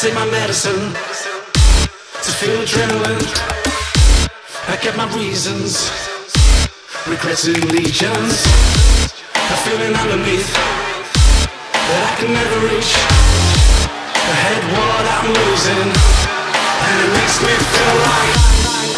take my medicine to feel adrenaline. I get my reasons, regrets and legions. A feeling underneath that I can never reach. Ahead, what I'm losing, and it makes me feel like.